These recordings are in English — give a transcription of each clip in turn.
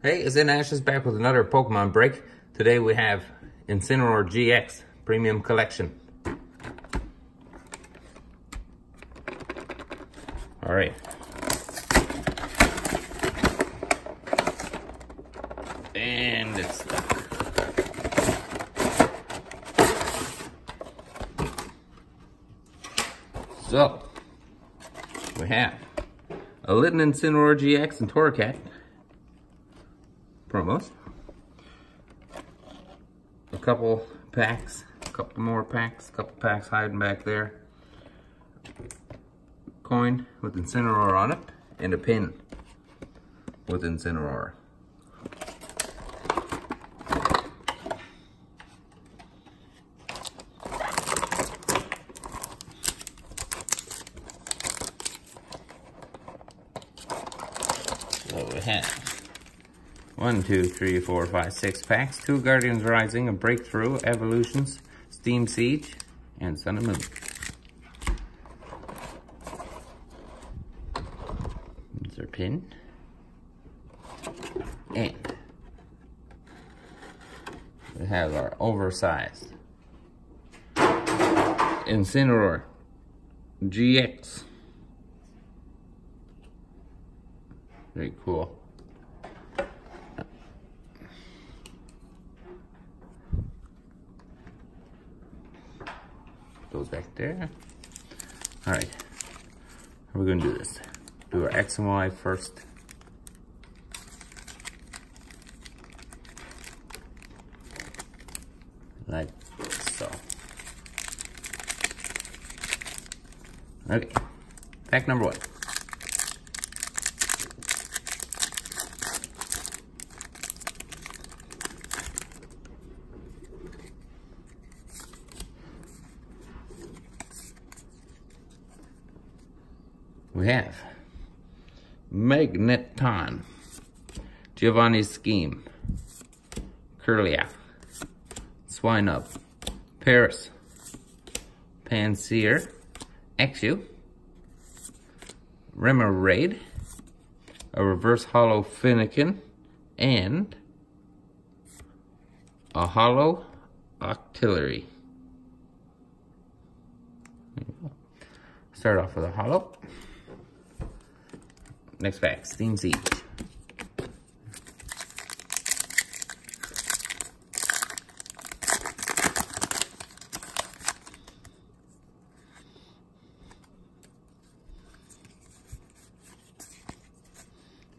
Hey, it's in Ashes back with another Pokemon break. Today we have Incineroar GX Premium Collection. Alright. And it's. So, we have a Litten Incineroar GX and Torracat promos. A couple packs, a couple more packs, a couple packs hiding back there. Coin with Incineroar on it, and a pin with Incineroar. So we have one, two, three, four, five, six packs. Two Guardians Rising, a Breakthrough, Evolutions, Steam Siege, and Sun and Moon. There's our pin. And we have our oversized Incineroar GX. Very cool. Goes back there. All right, how are we gonna do this? Do our X and Y first. Like so. Okay, pack number one. Have. Magneton, Giovanni's Scheme, Kirlia, Swinub, Paras, Pansear, Exu, Remoraid, a Reverse Holo Fennekin, and a Holo Octillery. Start off with a Holo. Next pack, Steam Siege.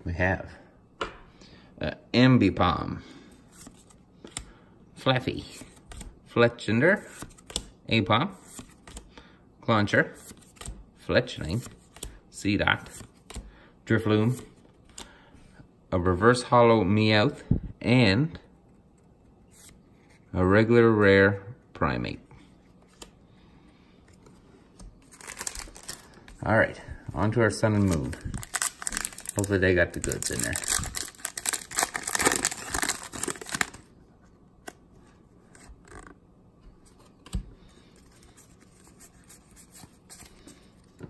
We have uh, Ambipom, Fluffy, Fletchinder, Aipom, Clauncher, Fletchling, Seedot, Drifloon, a reverse holo Meowth, and a regular rare Primeape. Alright, on to our Sun and Moon. Hopefully they got the goods in there.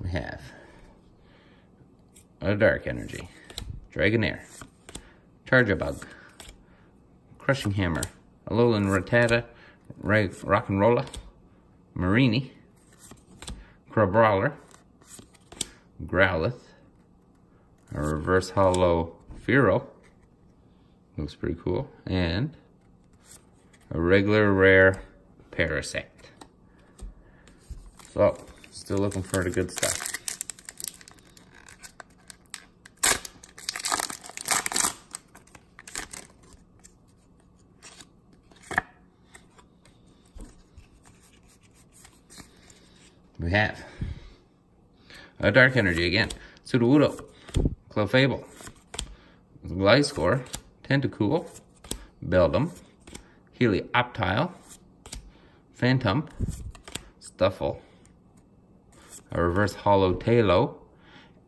We have a Dark Energy, Dragonair, bug. Crushing Hammer, Alolan Rattata, Roggenrola, Mareanie, Crabrawler, Growlithe, a Reverse Holo Fearow, looks pretty cool, and a regular rare Parasect. So, still looking for the good stuff. We have a Dark Energy again, Sudowoodo, Clefable, Gliscor, Tentacool, Beldum, Helioptile, Phantump, Stufful, a Reverse Holo Taillow,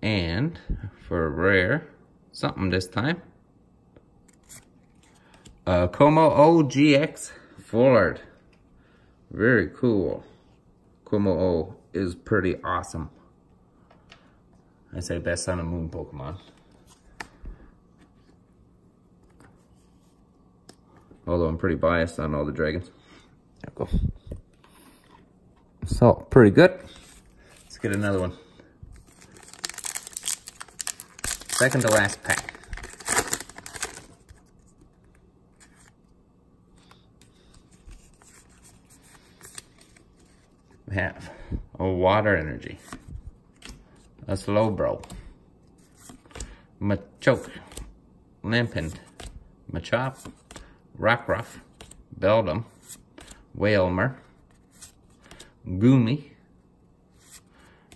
and for rare, something this time, a Kommo-o GX Full Art. Very cool. Kommo-o is pretty awesome. I say best Sun and Moon Pokemon. Although I'm pretty biased on all the dragons. There we go. So, pretty good. Let's get another one. Second to last pack. We have water energy, a Slowbro, Machoke, Lampent, Machop, Rockruff, Beldum, Wailmer, Goomy,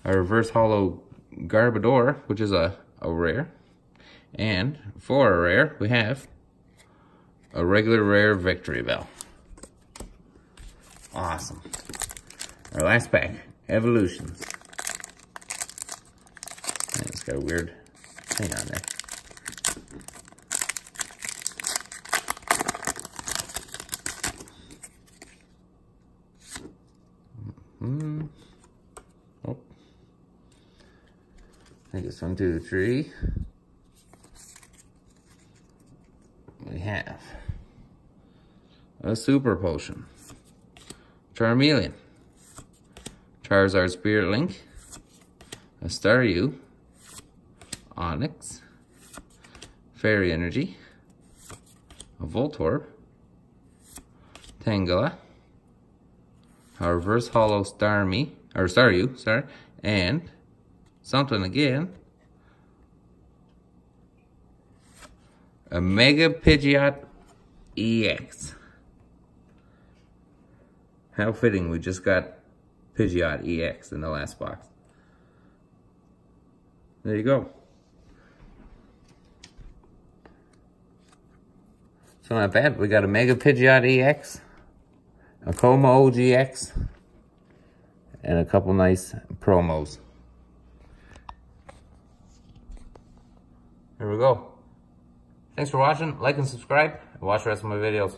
a reverse holo Garbodor, which is a, a rare, and for a rare, we have a regular rare Victreebel. Awesome. Our last pack, Evolutions. It's got a weird thing on there. Mm. Oh. I think it's one, two, three. We have a super potion. Charmeleon. Charizard Spirit Link, a Staryu, Onix, Fairy Energy, a Voltorb, Tangela, a Reverse Holo Starmie, or Staryu, sorry, and something again, a Mega Pidgeot EX. How fitting, we just got Pidgeot EX in the last box. There you go. So not bad. We got a Mega Pidgeot EX, a Kommo-o GX, and a couple nice promos. There we go. Thanks for watching. Like and subscribe. And watch the rest of my videos.